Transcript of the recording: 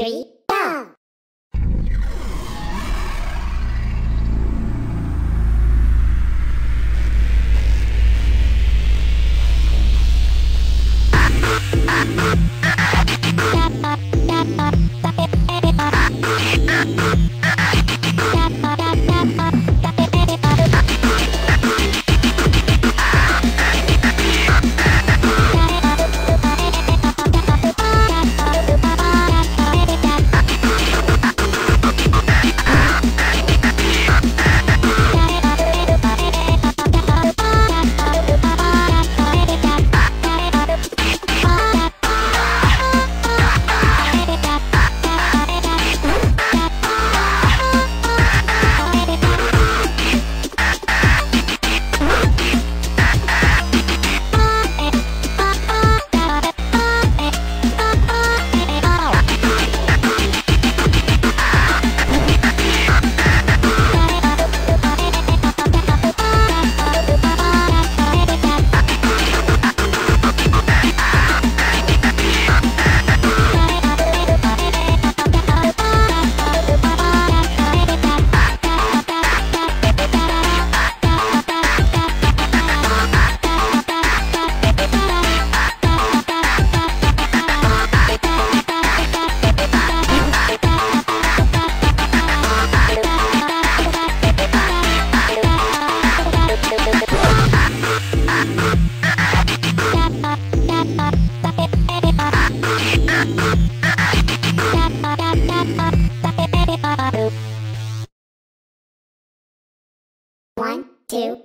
three, two,